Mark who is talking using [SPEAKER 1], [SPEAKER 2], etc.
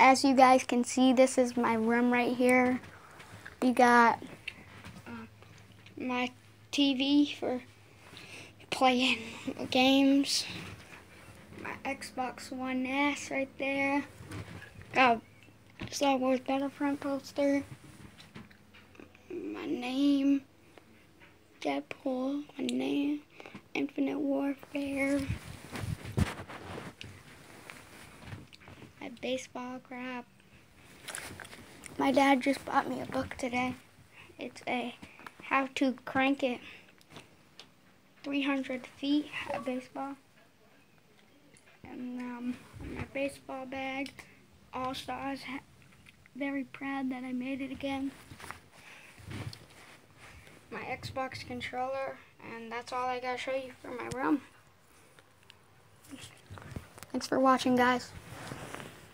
[SPEAKER 1] as you guys can see, this is my room right here. We got uh, my TV for playing games. My Xbox One S right there. Got a Star Wars Battlefront poster. My name. Deadpool. My name. Infinite Warfare. Baseball crap. My dad just bought me a book today. It's a how to crank it 300 feet at baseball. And um, my baseball bag, All Stars. Very proud that I made it again. My Xbox controller, and that's all I gotta show you for my room. Thanks for watching, guys.